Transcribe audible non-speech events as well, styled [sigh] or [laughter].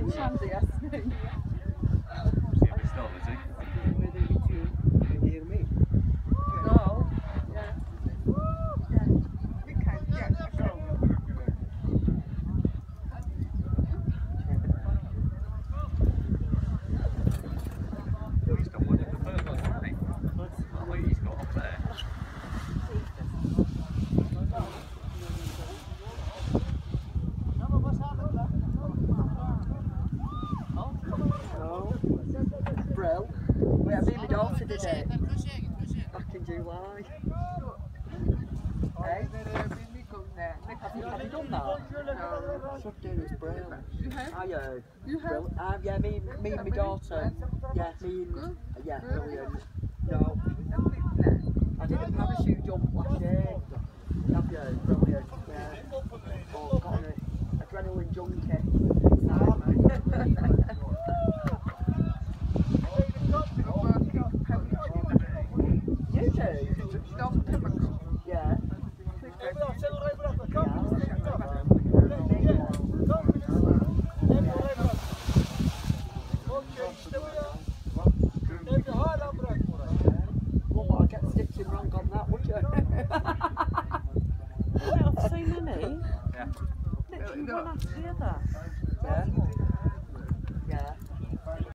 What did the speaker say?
Second chance jasný. See if it's still, is he? Hear me? No. Yeah. You can't get a go. Oh, he's got one in the first one, hasn't he? Oh, wait, he's got up there. No. Brill. We had me it back in July. Hey? Have you, have you done that? Should do this Brill. I heard. You have? Uh, yeah, me, me and my daughter. Yeah, me and, yeah, brilliant. No, I did a parachute jump last year. Have you? Brilliant. Yeah. Oh, got an adrenaline junkie. Yeah. [laughs] Literally one after the other.